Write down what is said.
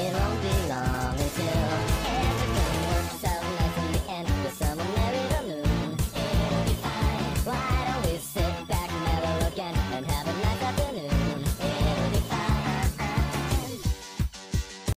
It all did.